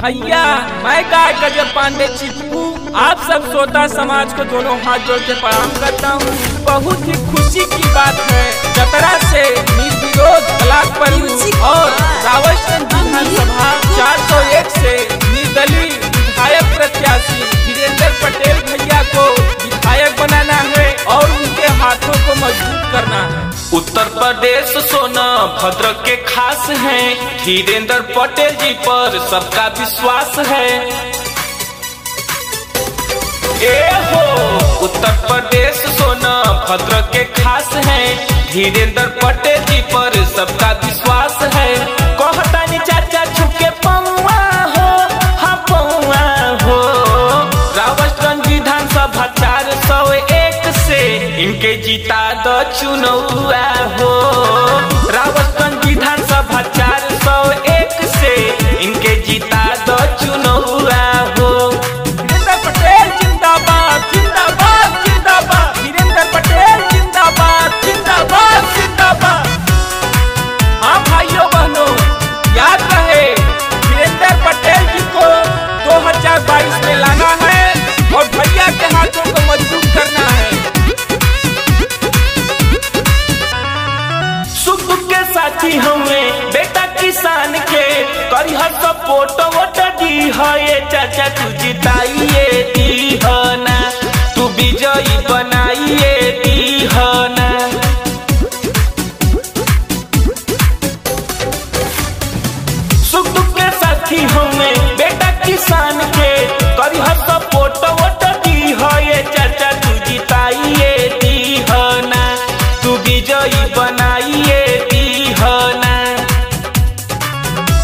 भैया मैं गायक गजब पांडे चिपकू? आप सब श्रोता समाज को दोनों हाथ जोड़ के प्रणाम करता हूँ। बहुत ही खुशी की बात है चतरा से निर्विरोध कलाकपरी और रावतगंज विधानसभा 401 से निर्दलीय विधायक प्रत्याशी वीरेंद्र पटेल भैया को विधायक बनाना है और उनके हाथों को मज़बूत करना है। उत्तर प्रदेश सोना भद्रक के खास है। धीरेन्द्र पटेल जी पर सबका विश्वास है। ए हो, उत्तर प्रदेश सोना भद्रक के खास है। धीरेन्द्र पटेल जी पर सबका इनके जीता दो चुनौआ हो। रावतगंज विधानसभा साथी हमें। बेटा किसान के करी हर सपोर्ट वोट दी है चाचा तू जिताइए दी है ना।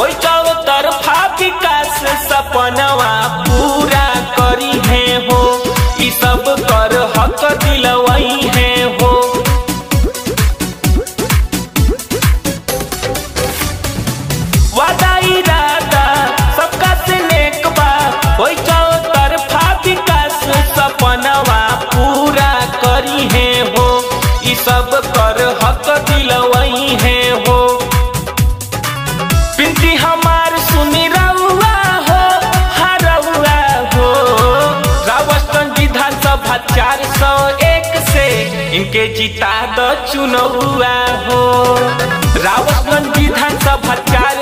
तरफा विकास सपनवा पूरा करी है हो। सब कर हक इनके जीता द चुनौआ हो। रावतगंज विधानसभा चार